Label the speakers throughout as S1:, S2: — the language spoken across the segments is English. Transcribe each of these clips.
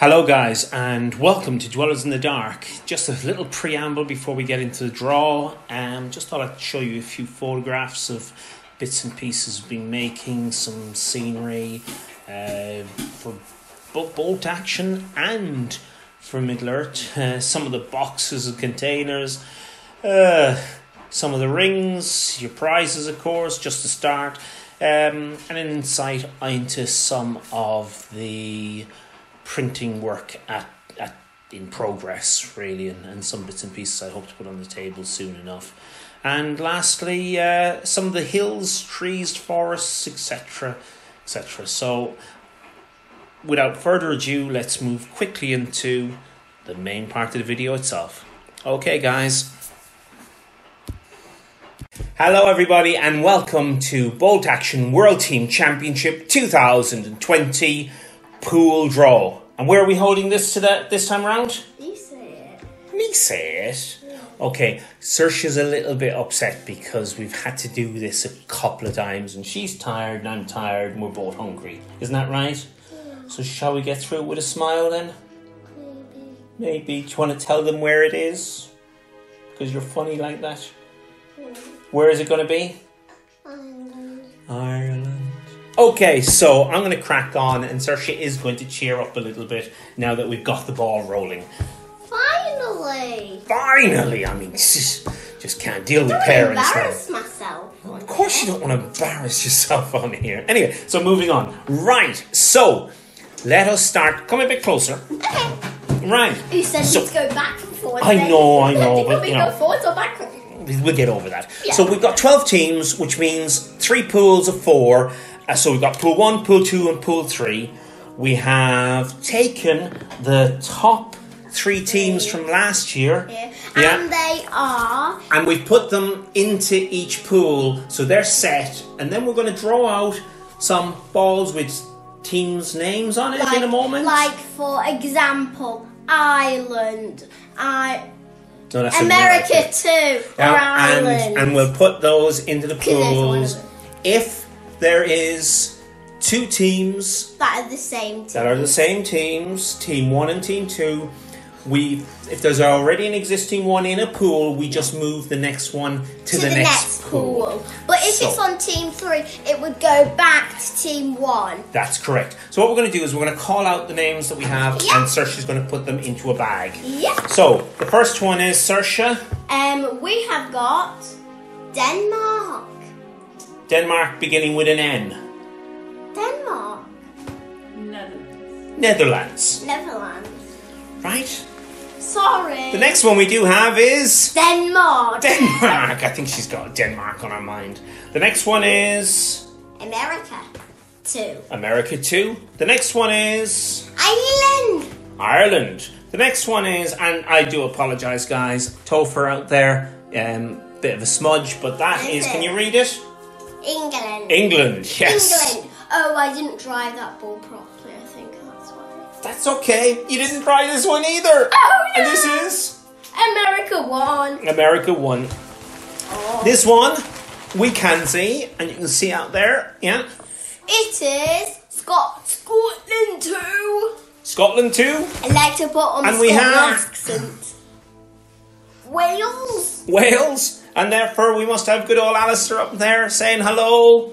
S1: Hello, guys, and welcome to Dwellers in the Dark. Just a little preamble before we get into the draw. Um, just thought I'd show you a few photographs of bits and pieces we've been making, some scenery uh, for bolt action and for Middle Earth. Uh, some of the boxes and containers, uh, some of the rings, your prizes, of course, just to start, um, and an insight into some of the printing work at, at in progress really and, and some bits and pieces I hope to put on the table soon enough. And lastly, uh, some of the hills, trees, forests, etc. etc. So without further ado, let's move quickly into the main part of the video itself. Okay guys. Hello everybody and welcome to Bolt Action World Team Championship 2020 pool draw. And where are we holding this to that this time around?
S2: You say it.
S1: Me say it. Okay, Saoirse's a little bit upset because we've had to do this a couple of times and she's tired and I'm tired and we're both hungry. Isn't that right? Yeah. So shall we get through it with a smile then?
S2: Maybe.
S1: Maybe. Do you want to tell them where it is? Because you're funny like that. Hmm. Where is it going to be?
S2: Island.
S1: Ireland. Okay, so I'm going to crack on, and Saoirse is going to cheer up a little bit now that we've got the ball rolling.
S2: Finally.
S1: Finally, I mean, just, just can't deal with parents now.
S2: embarrass myself.
S1: Of course, you don't want to embarrass yourself on here. Anyway, so moving on. Right, so let us start. Come a bit closer.
S2: Okay.
S1: Right,
S2: You said
S1: So-
S2: let's go back and forth.
S1: I
S2: eh?
S1: know, I know, but,
S2: we
S1: you
S2: go
S1: know.
S2: forwards or backwards?
S1: we'll get over that.
S2: Yeah.
S1: So we've got 12 teams, which means three pools of four. Uh, so we've got pool one, pool two, and pool three. We have taken the top three teams from last year.
S2: Yeah.
S1: Yeah.
S2: And they are.
S1: and we've put them into each pool so they're set and then we're going to draw out some balls with teams names on it
S2: Like,
S1: in a moment
S2: Like, for example, Ireland. I,
S1: No, that's
S2: America, too. or
S1: Yeah,
S2: Ireland.
S1: and, and we'll put those into the pools if there is two teams
S2: that are the same.
S1: that are the same teams team one and team two we if there's already an existing one in a pool we just move the next one to,
S2: to the, next pool. But if
S1: So-
S2: it's on team three, it would go back to team one.
S1: That's correct. So what we're going to do is we're going to call out the names that we have,
S2: Yeah.
S1: and Saoirse's going to put them into a bag.
S2: Yeah.
S1: So the first one is Saoirse,
S2: Um, we have got Denmark.
S1: Denmark, beginning with an N.
S2: Denmark.
S3: Netherlands.
S1: Netherlands,
S2: Netherlands.
S1: right?
S2: Sorry.
S1: The next one we do have is
S2: Denmark.
S1: Denmark. I think she's got Denmark on her mind. The next one is
S2: America. Two.
S1: America two. The next one is
S2: Ireland.
S1: Ireland. The next one is, and I do apologise, guys, Topher out there, um, bit of a smudge, but that
S2: Is
S1: is. Can you read it?
S2: England.
S1: England. Yes.
S2: England. Oh, I didn't drive that ball properly. I think that's why.
S1: That's okay. You didn't try this one either.
S2: Oh,
S1: And
S2: no.
S1: this is
S2: America one.
S1: America one.
S2: Oh.
S1: This one we can see, and you can see out there. Yeah,
S2: It is Scot Scotland two.
S1: Scotland two,
S2: I like to put on
S1: And we
S2: Scotland
S1: have-
S2: accent. Wales.
S1: Wales, and therefore we must have good old Alistair up there saying hello.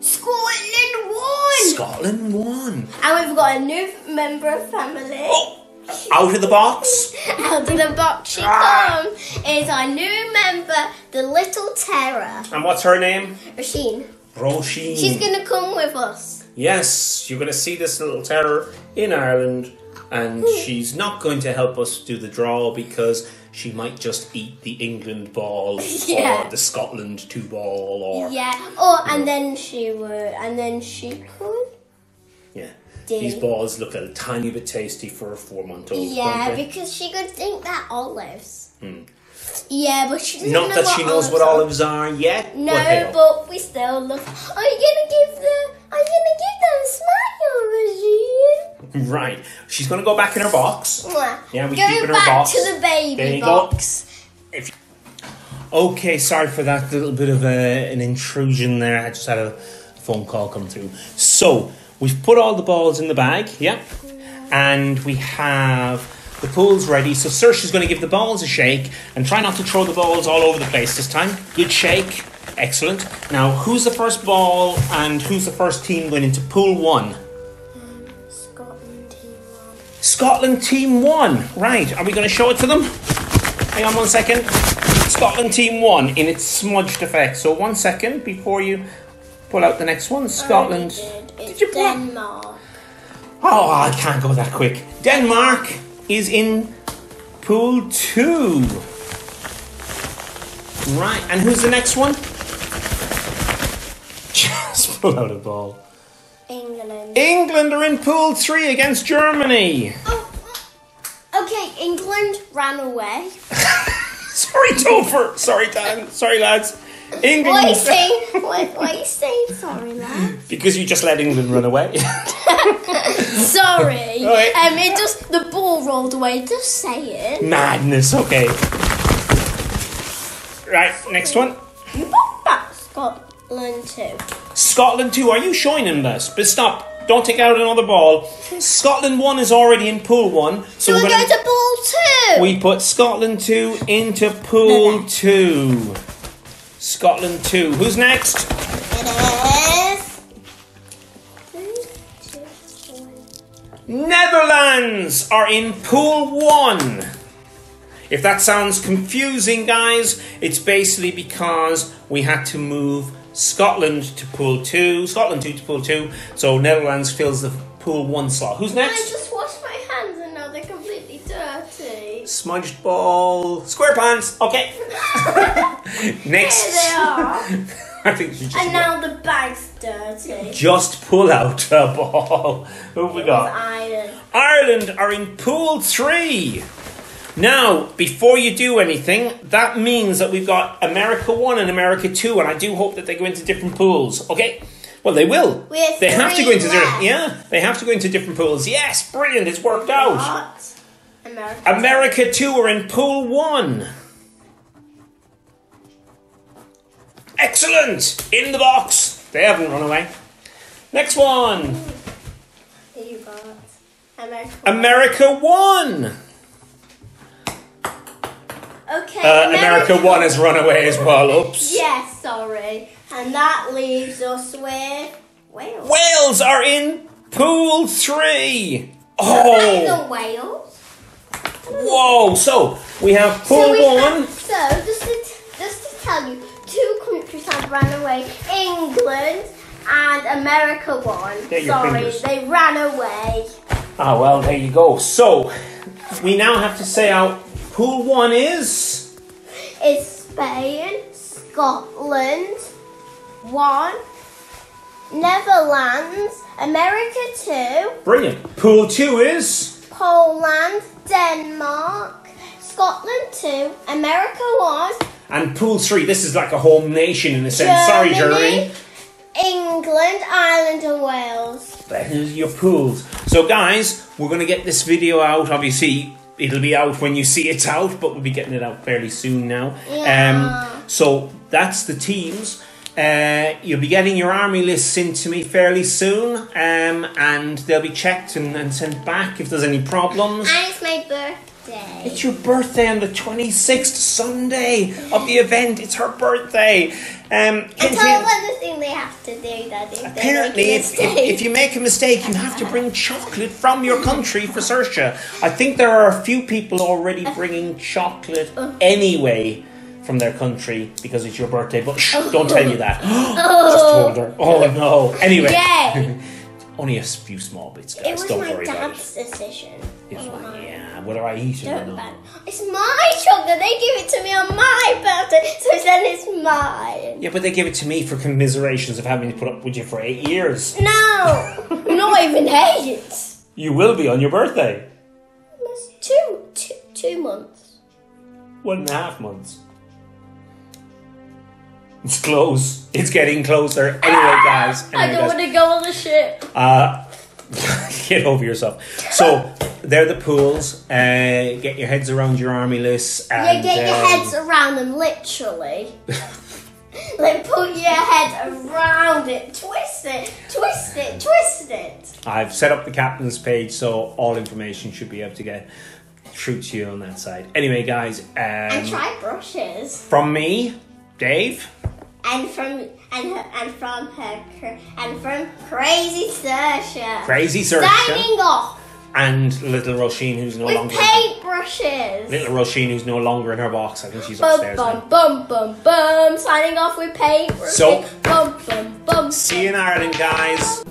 S2: Scotland one.
S1: Scotland one.
S2: and we've got a new member of family.
S1: Oh, out of the box.
S2: Out of the box she
S1: Ah.
S2: come is our new member, the Little Terror,
S1: And what's her name?
S2: Rasheen.
S1: Roisin.
S2: She's gonna come with us.
S1: Yes, you're going to see this little terror in Ireland, and hmm. she's not going to help us do the draw because she might just eat the England ball
S2: Yeah.
S1: or the Scotland two ball or
S2: Yeah. Oh, and then she would, and then she could.
S1: yeah.
S2: Did-
S1: These balls look a tiny bit tasty for a four-month-old.
S2: Yeah, because she could think that olives. Hmm. Yeah, but she doesn't
S1: not
S2: know
S1: that
S2: what
S1: she knows what
S2: are.
S1: olives are yet.
S2: No,
S1: but,
S2: but we still love. Are you gonna give the? Are you gonna give them a smile, Regine?
S1: Right. She's going to go back in her box.
S2: Mwah.
S1: Yeah, we
S2: Go
S1: keep it in her
S2: back
S1: box.
S2: to the baby
S1: There you go.
S2: box.
S1: If okay, sorry for that little bit of a, an intrusion there. I just had a phone call come through. So we've put all the balls in the bag, yeah, and we have the pools ready. So Saoirse's going to give the balls a shake and try not to throw the balls all over the place this time. Good shake. Excellent. Now, who's the first ball and who's the first team going into pool one?
S2: Scotland team one.
S1: Scotland team one. Right. Are we going to show it to them? Hang on one second. Scotland team one in its smudged effect. So one second before you pull out the next one. Scotland.
S2: Did. It's
S1: you pull-
S2: Denmark.
S1: Oh, I can't go that quick. Denmark is in pool two. Right, and who's the next one? Just pull out a ball.
S2: England.
S1: England are in pool three against Germany.
S2: Oh, oh. okay, England ran away.
S1: Sorry, Topher. Sorry, Dan. Sorry, lads.
S2: Why are you
S1: England.
S2: saying? Why, why are you saying sorry, lad?
S1: Because you just let England run away.
S2: Sorry.
S1: Alright.
S2: Um, it just the ball rolled away. Just say it.
S1: Madness. Okay. Right, next one.
S2: You brought back Scotland two.
S1: Scotland 2, are you showing him this? But stop, don't take out another ball. Scotland 1 is already in pool 1, so
S2: So
S1: gonna,
S2: going to ball two.
S1: we put Scotland 2 into pool 2. Scotland 2. Who's next?
S2: It is. Three, two, one.
S1: Netherlands are in pool 1. If that sounds confusing, guys, it's basically because we had to move Scotland to pool 2, Scotland 2 to pool 2, so Netherlands fills the pool 1 slot. Who's next?
S2: I just washed my hands and now they're completely dirty.
S1: Smudged ball. Square pants. Okay. Next.
S2: There they are.
S1: I think you just
S2: and now the bag's dirty.
S1: just pull out a ball. Who have we got?
S2: iron.
S1: Ireland are in pool three. Now, before you do anything, that means that we've got America one and America two, and I do hope that they go into different pools. Okay. Well, they will. They have to go into different. Yeah, they have to go into different pools. Yes, brilliant. It's worked out.
S2: America.
S1: America 2 are in pool 1. Excellent! In the box. They haven't run away. Next one.
S2: You got America.
S1: America 1.
S2: Okay.
S1: Uh, America 1 has run away as well. Oops.
S2: Yes, sorry. And that leaves us with Wales.
S1: Wales are in pool 3.
S2: That
S1: Oh!
S2: isn't Wales.
S1: Whoa! So, we have pool
S2: So we
S1: 1.
S2: have- so just to, just to tell you, two countries have run away: England and America
S1: one.
S2: Sorry,
S1: fingers.
S2: they ran away.
S1: Ah, well, there you go. So, we now have to say out pool 1 is.
S2: It's Spain, Scotland, one, Netherlands, America two,
S1: Brilliant. Pool 2 is.
S2: Poland, Denmark, Scotland two, America one,
S1: And pool three, this is like a whole nation in a sense. Sorry, Germany.
S2: England, Ireland, and Wales.
S1: There's your pools. So, guys, we're going to get this video out. Obviously, it'll be out when you see it's out, but we'll be getting it out fairly soon now.
S2: Yeah.
S1: Um, so, that's the teams. Uh, you'll be getting your army lists into me fairly soon, um, and they'll be checked and, and sent back if there's any problems.
S2: And it's my birthday.
S1: It's your birthday on the 26th, Sunday of the event. It's her birthday. Um,
S2: It's
S1: Tintin-
S2: all one the thing they have to do, Daddy.
S1: Apparently, if, if, if you make a mistake, you have to bring chocolate from your country for Saoirse. I think there are a few people already bringing chocolate anyway from their country because it's your birthday. But shh, don't tell you that. Just told her. Oh no. Anyway! only a few small bits, guys.
S2: It was
S1: don't
S2: my
S1: worry about
S2: dad's decision.
S1: it. It's
S2: not
S1: fine,
S2: mine.
S1: yeah, whether I eat it or
S2: Don't
S1: not.
S2: ban- It's my chocolate. They give it to me on my birthday, so then it's mine.
S1: Yeah, but they give it to me for commiserations of having to put up with you for eight years.
S2: No, not even eight.
S1: You will be on your birthday.
S2: Two, two, two months.
S1: One and a half months. It's close. It's getting closer. Anyway, guys.
S2: I don't want to go on the ship.
S1: Uh, get over yourself. So they're the pools. Uh, get your heads around your army lists.
S2: Yeah,
S1: And,
S2: get your
S1: um,
S2: heads around them, literally. like, put your head around it, twist it, twist it, twist it.
S1: I've set up the captain's page, so all information should be able to get through to you on that side. Anyway, guys,
S2: And
S1: um,
S2: try brushes.
S1: from me, Dave.
S2: And from and her, and from her and from Crazy Saoirse.
S1: Crazy Saoirse.
S2: Signing off
S1: and little Roisin, who's no
S2: with
S1: longer
S2: paintbrushes.
S1: little Roisin, who's no longer in her box. I think she's
S2: Bum
S1: upstairs
S2: bum
S1: now.
S2: bum bum bum. Signing off with paintbrushes.
S1: So-
S2: bum bum bum.
S1: See you in Ireland, guys.